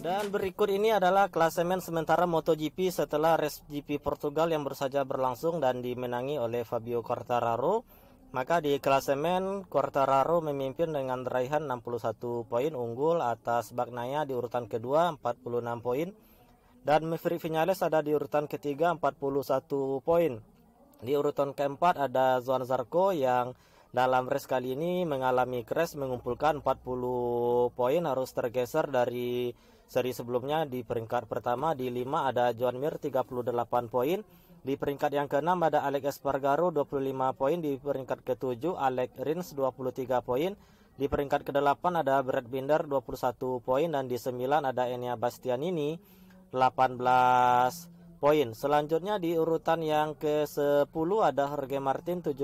berikut ini adalah klasemen sementara MotoGP setelah race GP Portugal yang baru saja berlangsung dan dimenangi oleh Fabio Quartararo. Maka di klasemen Quartararo memimpin dengan raihan 61 poin unggul atas Bagnaia di urutan kedua 46 poin dan Maverick Vinales ada di urutan ketiga 41 poin. Di urutan keempat ada Zuan Zarco yang dalam race kali ini mengalami crash mengumpulkan 40 poin harus tergeser dari seri sebelumnya di peringkat pertama di 5 ada Joan Mir 38 poin. Di peringkat yang ke-6 ada Alex Espargaro 25 poin. Di peringkat ke-7 Alex Rins 23 poin. Di peringkat ke-8 ada Brad Binder 21 poin. Dan di 9 ada Enya Bastianini 18 poin. Selanjutnya di urutan yang ke-10 ada Jorge Martin 17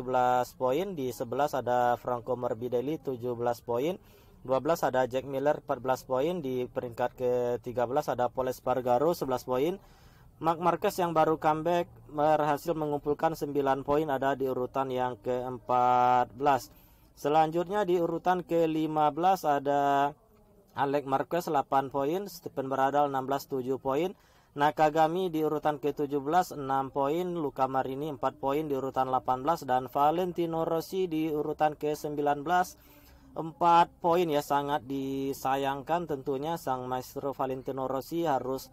poin, di 11 ada Franco Morbidelli 17 poin, 12 ada Jack Miller 14 poin, di peringkat ke-13 ada Paul Espargaro 11 poin. Mark Marquez yang baru comeback berhasil mengumpulkan 9 poin ada di urutan yang ke-14. Selanjutnya di urutan ke-15 ada Alex Marquez 8 poin, Stephen Bradal 16 7 poin, Nakagami di urutan ke-17 6 poin, Luka Marini 4 poin di urutan 18 dan Valentino Rossi di urutan ke-19 4 poin ya sangat disayangkan tentunya sang maestro Valentino Rossi harus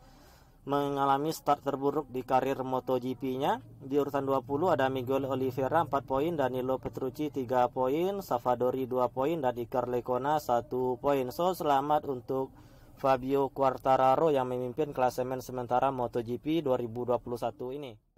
mengalami start terburuk di karir MotoGP-nya. Di urutan 20 ada Miguel Oliveira 4 poin, Danilo Petrucci 3 poin, Savadori 2 poin dan Iker Lecona 1 poin. So selamat untuk Fabio Quartararo yang memimpin klasemen sementara MotoGP 2021 ini.